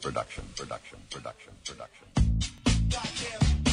production, production, production, production.